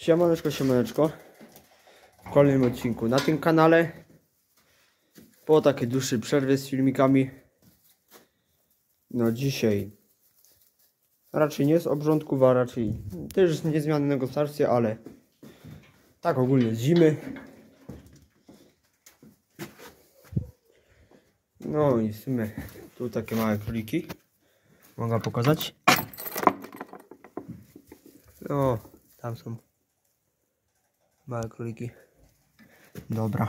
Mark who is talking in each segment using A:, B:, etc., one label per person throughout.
A: Siemaneczko, siemaneczko. W kolejnym odcinku na tym kanale. Po takiej dłuższej przerwie z filmikami. No dzisiaj raczej nie z obrządków, a raczej też nie zmiany gospodarstwie, ale tak ogólnie z zimy. No i w sumie tu takie małe króliki. Mogę pokazać. O, tam są małe króliki. Dobra.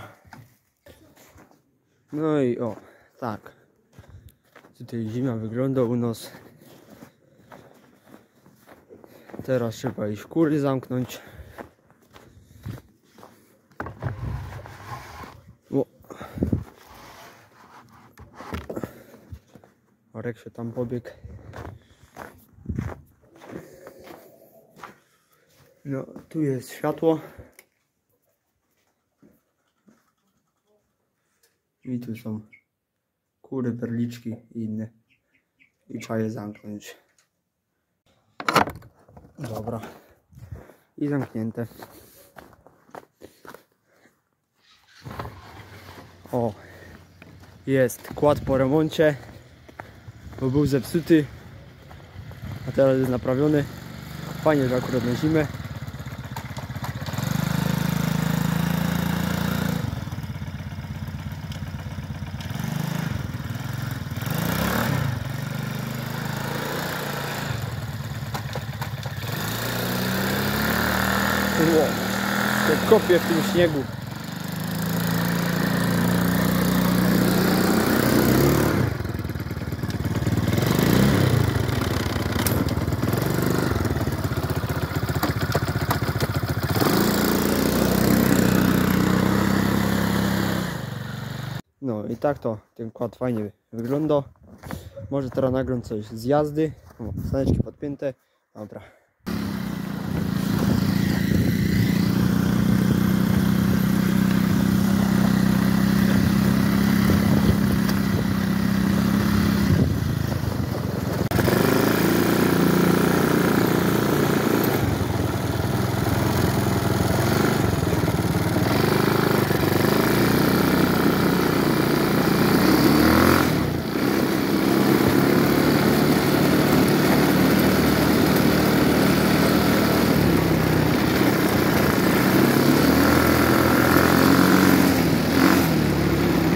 A: No i o, tak. Tutaj zima wygląda u nas. Teraz trzeba iść kury zamknąć. O. Orek się tam pobiegł. No, tu jest światło. I tu są kury, perliczki i inne. I trzeba je zamknąć. Dobra. I zamknięte. O. Jest kład po remoncie. Bo był zepsuty. A teraz jest naprawiony. Fajnie, że akurat na zimę. Ło, te kopie w tym śniegu. No i tak to ten kład fajnie wygląda. Może teraz nagram coś z jazdy. O, saneczki podpięte. Dobra.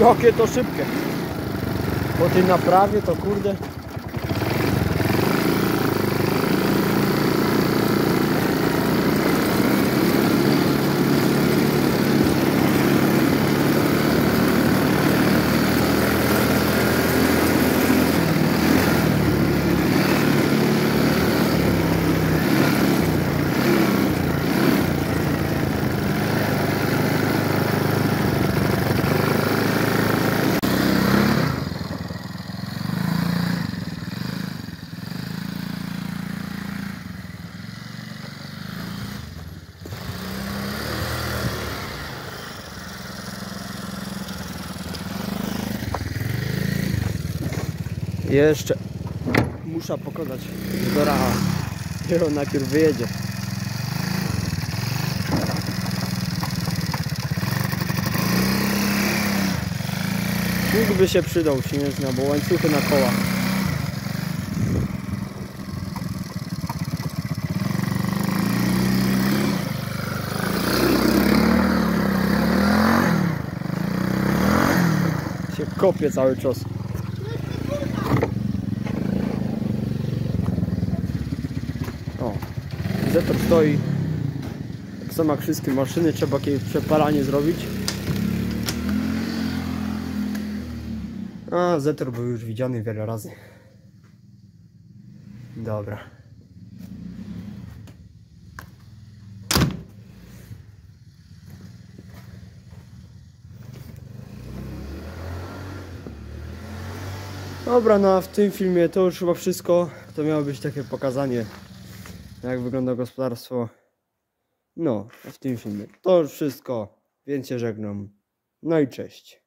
A: Jakie to szybkie. Po tej naprawie to kurde. Jeszcze muszę pokazać Dora, a on najpierw wyjedzie. Łuk by się przydał śnieżna, bo łańcuchy na koła. Się kopie cały czas. Zetor stoi. Tak samo jak wszystkie maszyny, trzeba jakieś przepalanie zrobić. A, Zetor był już widziany wiele razy. Dobra. Dobra, no a w tym filmie to już chyba wszystko. To miało być takie pokazanie, jak wygląda gospodarstwo. No, w tym filmie to już wszystko, więc się żegnam. No i cześć.